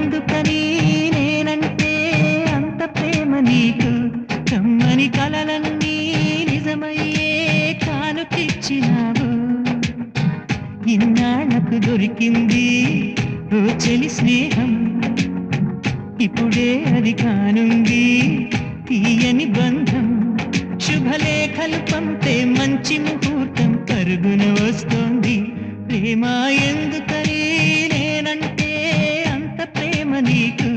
అందుకని నేనంటే అంత ప్రేమ నీకు? కమ్మని కలలన్నీ నిజమయ్యే కానుకిచ్చినావు. ఇన్నాళ్ళకు దొరికింది రోచని స్నేహం. ఇప్పుడే అది కానుంది తీయని బంధం. శుభలేఖలు పంపే మంచి ముహూర్తం కరుగున వస్తోంది. ప్రేమ ఎందుకని నీకు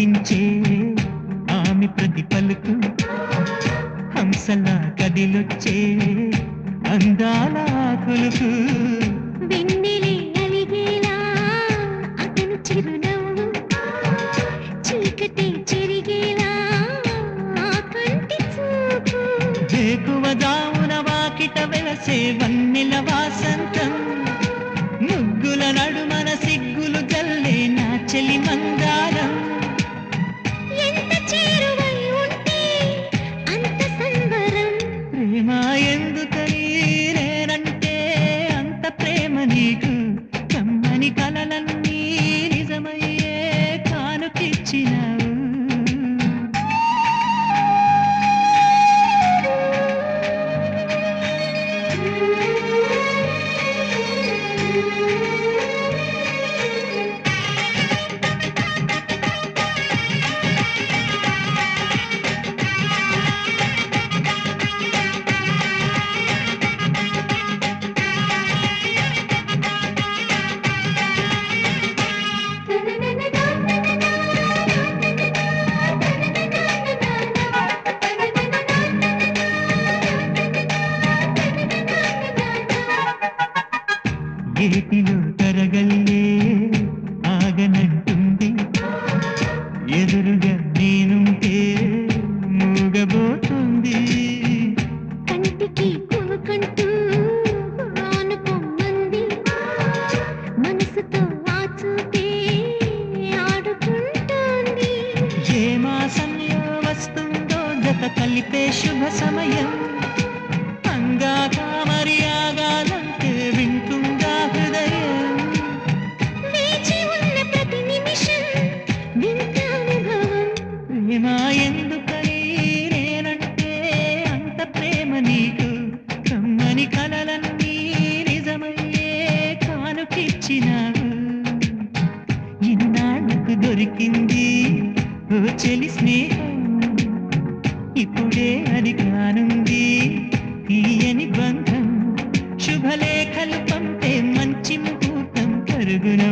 వినిపించే ఆమె ప్రతి పలుకు హంసలా కదిలొచ్చే అందాల కులుకు. వెన్నెలే అలిగేలా అతను చిరునవ్వు చీకటి చెరిగేలా ఆ కంటి చూపు. వేకువ జామున వాకిట వెలసే ప్రేమ ఏటిలో తరగల్లే ఆగనంటుంది ఎదురుగా నేనుంటే మూగబోతుంది. కంటికి కొనుకంటూ ఆనుకోమంది మనసుతో ఆ చూపే ఆడుకుంటోంది. ఏ మాసంలో వస్తుందో జత కలిపే శుభ సమయం. దొరికింది ఓ చెలి స్నేహం ఇప్పుడే అది కానుంది. తీయని బంధం శుభలేఖలు పంపే మంచి ముహూర్తం కరుగున.